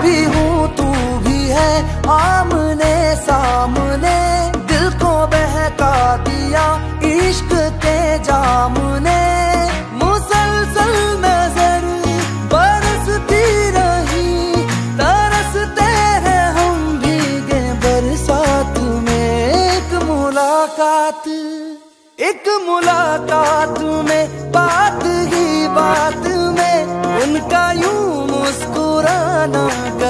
भी हूँ, तू भी है आमने सामने। दिल को बहका दिया इश्क के जाम ने मुसलसल नज़र बरसती रही, तरसते हैं हम भीगे बरसात में। एक मुलाकात एक मुलाकात में, बात ही बात में। उनका यूँ मुस्कुराना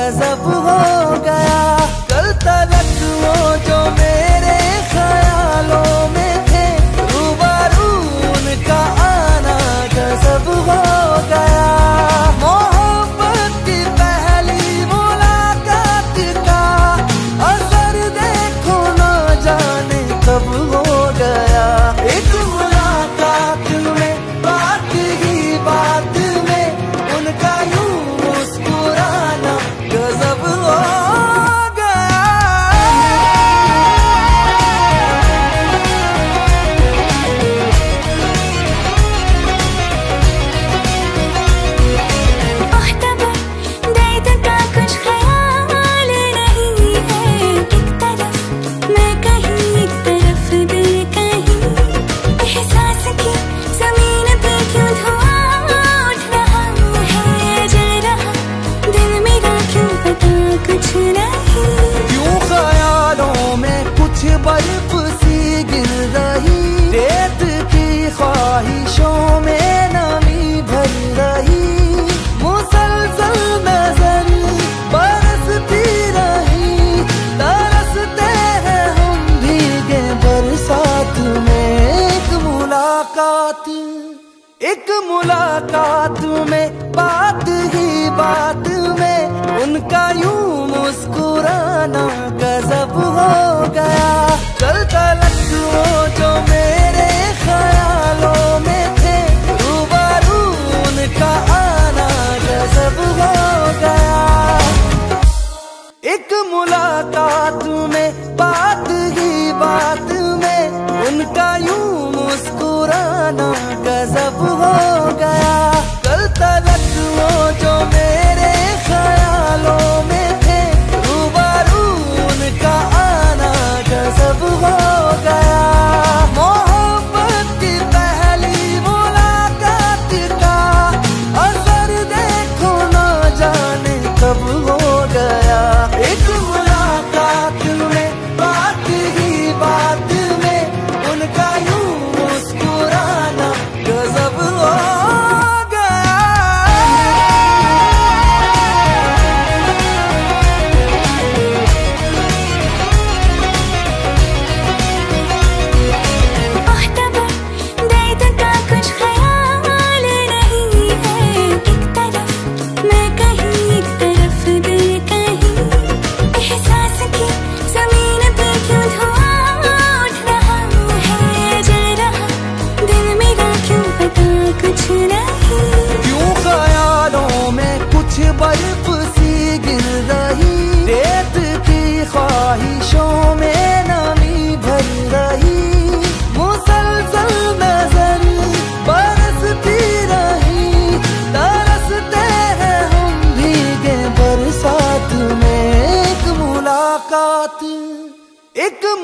गजब हो एक मुलाकात में बात ही बात में उनका यूँ मुस्कुराना गजब हो।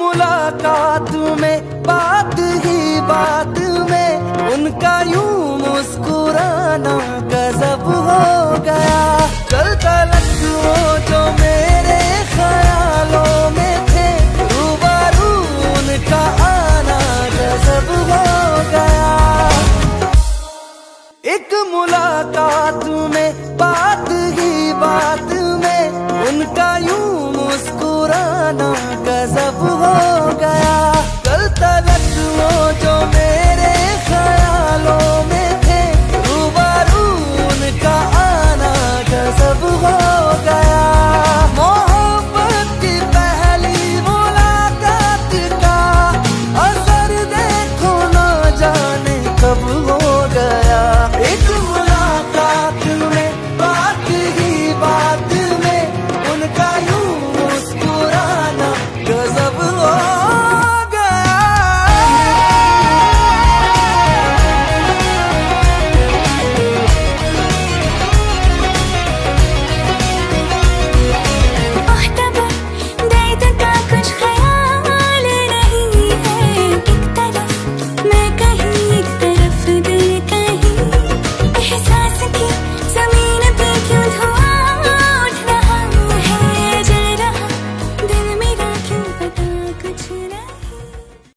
मुलाकात में, बात ही बात में, उनका यूँ मुस्कुराना गजब हो गया। कल तलक वो जो मेरे ख्यालों में थे, रूबारू उनका आना गजब हो गया। एक मुलाकात में, बात ही बात में, उनका यूँ मुस्कुराना हो Thank you.